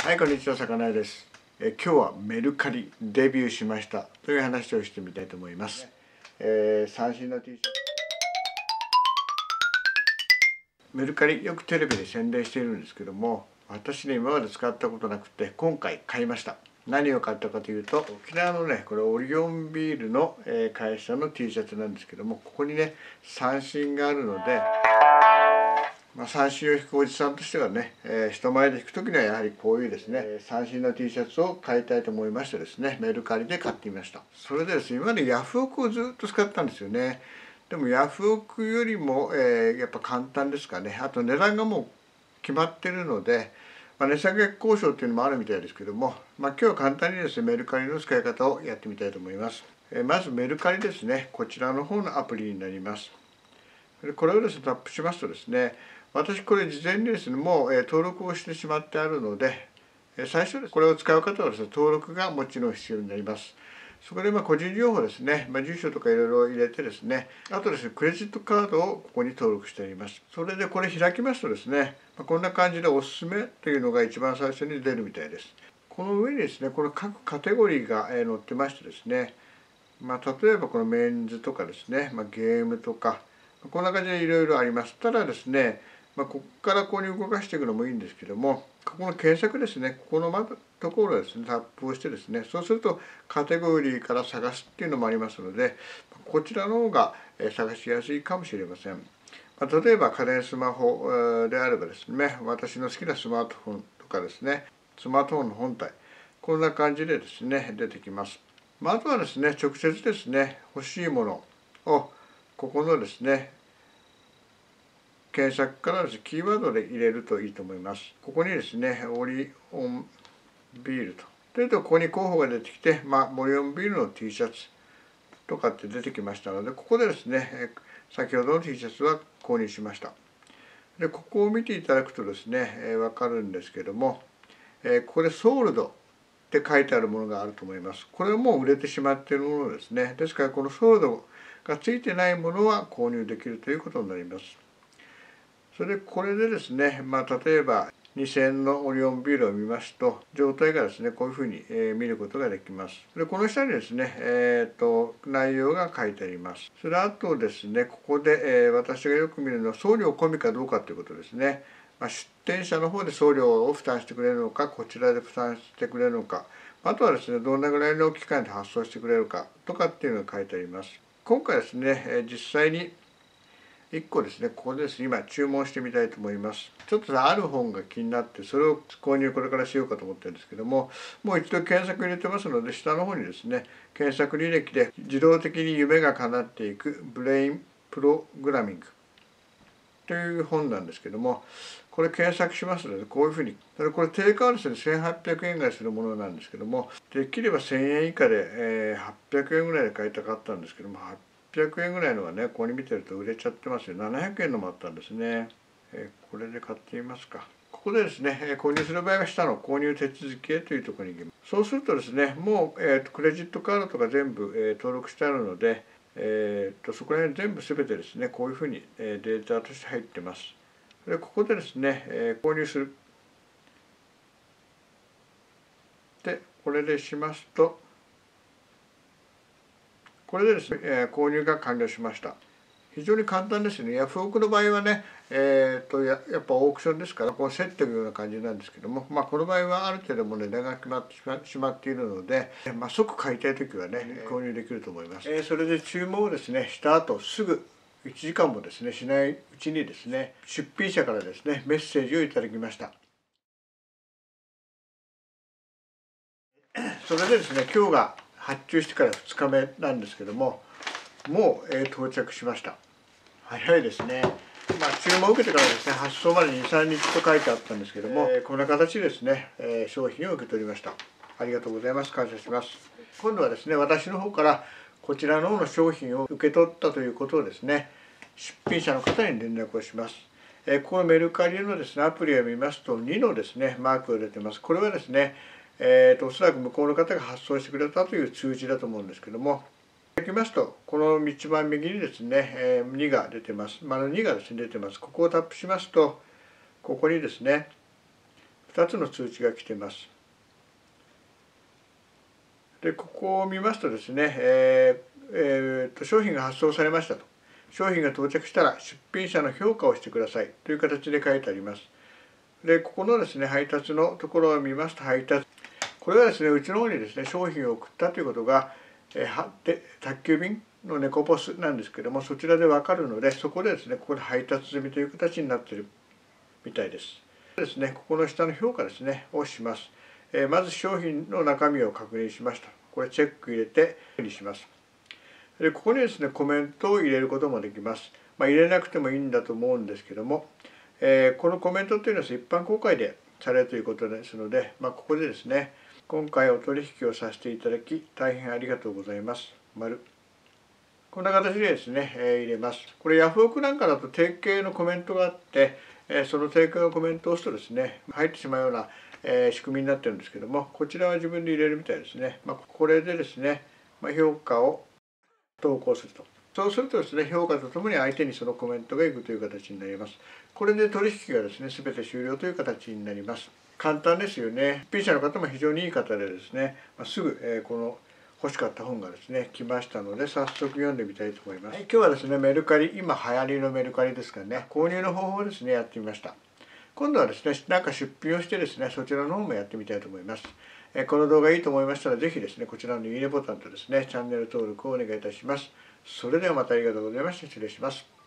はいこんにちは魚屋です。え今日はメルカリデビューしました。という話をしてみたいと思います、えー、三振の T シャツ。メルカリよくテレビで宣伝しているんですけども私ね今まで使ったことなくて今回買いました。何を買ったかというと沖縄のねこれオリオンビールのえ会社の T シャツなんですけどもここにね三振があるので、三振を引くおじさんとしてはね、えー、人前で引く時にはやはりこういうですね三振の T シャツを買いたいと思いましてですねメルカリで買ってみました。それでですね今までヤフオクをずっと使ったんですよね。でもヤフオクよりも、えー、やっぱ簡単ですかね。あと値段がもう決まってるので、まあ、値下げ交渉っていうのもあるみたいですけども、まあ、今日は簡単にですねメルカリの使い方をやってみたいと思います、えー、まずメルカリですね。こちらの方のアプリになります。これをですねタップしますとですね私これ事前にですねもう、え登録をしてしまってあるので、え最初ですこれを使う方はですね登録がもちろん必要になります。そこでま個人情報ですね、まあ、住所とかいろいろ入れてですね、あとですね、クレジットカードをここに登録してあります。それでこれ開きますとですね、ま、こんな感じでおすすめというのが一番最初に出るみたいです。この上にですね、この各カテゴリーが載ってましてですね、まあ、例えばこのメンズとかですね、まあ、ゲームとか、こんな感じでいろいろあります。ただですね、まあ、ここからここに動かしていくのもいいんですけどもここの検索ですね。ここのところですね。タップをしてですね。そうするとカテゴリーから探すっていうのもありますのでこちらの方が探しやすいかもしれません。まあ、例えば家電スマホであればですね。私の好きなスマートフォンとかですね。スマートフォンの本体。こんな感じでですね出てきます。まあ、あとはですね直接ですね欲しいものをここのですね検索からです、ね、キーワードで入れるといいと思います。ここにですね、オリオンビールと。というと、ここに候補が出てきて、まあ、オリオンビールの T シャツとかって出てきましたので、ここでですね、先ほどの T シャツは購入しました。で、ここを見ていただくとですね、え、わかるんですけども、え、ここでソールドって書いてあるものがあると思います。これはもう売れてしまっているものですね。ですから、このソールドがついてないものは購入できるということになります。それでこれでですね、まあ、例えば2000のオリオンビールを見ますと状態がですねこういうふうに、えー、見ることができます。でこの下にですね、えーと、内容が書いてあります。それあとですねここで、えー、私がよく見るのは送料込みかどうかということですね、まあ、出店者の方で送料を負担してくれるのかこちらで負担してくれるのか。あとはですねどんなぐらいの期間で発送してくれるかとかっていうのが書いてあります。今回ですね、え実際に1個ですねここです。今注文してみたいと思います。ちょっとある本が気になってそれを購入これからしようかと思ってるんですけどももう一度検索入れてますので下の方にですね検索履歴で自動的に夢が叶っていくブレインプログラミングという本なんですけどもこれ検索しますのでこういうふうにこれ定価はですね1800円ぐらいするものなんですけどもできれば1000円以下で、えー、800円ぐらいで買いたかったんですけども800円ぐらいのがねここに見てると売れちゃってますよ。700円のもあったんですね、えー、これで買ってみますか。ここでですね、え購入する場合は下の購入手続きへというところに行きます。そうするとですねもう、えーと、クレジットカードとか全部、えー、登録してあるので、えーと、とそこら辺全部全てですねこういうふうに、えー、データとして入ってます。でここでですね、えー、購入する。でこれでしますとこれでですね、えー、購入が完了しました。非常に簡単ですね。ヤフオクの場合はね、えーと、ややっぱオークションですからこう競っていくような感じなんですけども、まあ、この場合はある程度も値段が決まってしまっているので、まあ、即買いたい時はね購入できると思います、えー、それで注文をですねした後すぐ1時間もですねしないうちにですね出品者からですねメッセージをいただきました。それでですね今日が発注してから2日目なんですけどももう、えー、到着しました。早いですね。まあ、注文を受けてからですね発送まで23日と書いてあったんですけども、えー、こんな形ですね、えー、商品を受け取りました。ありがとうございます感謝します。今度はですね私の方からこちらの方の商品を受け取ったということをですね出品者の方に連絡をします。えー、このメルカリのですねアプリを見ますと2のですねマークが出てます。これはですねえーと、おそらく向こうの方が発送してくれたという通知だと思うんですけどもいきますとこの一番右にですね、えー、2が出てます、まあ、2がですね出てますここをタップしますとここにですね2つの通知が来てます。でここを見ますとですね、えーえー、と商品が発送されましたと商品が到着したら出品者の評価をしてくださいという形で書いてあります。でここのですね配達のところを見ますと配達これはですねうちの方にですね商品を送ったということが、えー、で宅急便の猫ポスなんですけどもそちらで分かるのでそこでですねここで配達済みという形になっているみたいです。ですねここの下の評価ですねをします。えー、まず商品の中身を確認しました。これチェック入れてにします。でここにですねコメントを入れることもできます。まあ、入れなくてもいいんだと思うんですけども、えー、このコメントというのは一般公開でされるということですので、まあ、ここでですね今回お取引をさせていただき大変ありがとうございます。丸こんな形でですね、えー、入れます。これヤフオクなんかだと定型のコメントがあって、えー、その定型のコメントを押すとですね入ってしまうような、えー、仕組みになってるんですけどもこちらは自分で入れるみたいですね。まあ、これでですね、まあ、評価を投稿すると。そうするとですね、評価とともに相手にそのコメントがいくという形になります。これで取引がですね、全て終了という形になります。簡単ですよね。P 社の方も非常にいい方でですね、まあ、すぐ、えー、この欲しかった本がですね来ましたので早速読んでみたいと思います、はい、今日はですねメルカリ今流行りのメルカリですからね。購入の方法をですねやってみました。今度はですねなんか出品をしてですねそちらの方もやってみたいと思います。えこの動画いいと思いましたら是非ですねこちらのいいねボタンとですねチャンネル登録をお願いいたします。それではまたありがとうございました。失礼します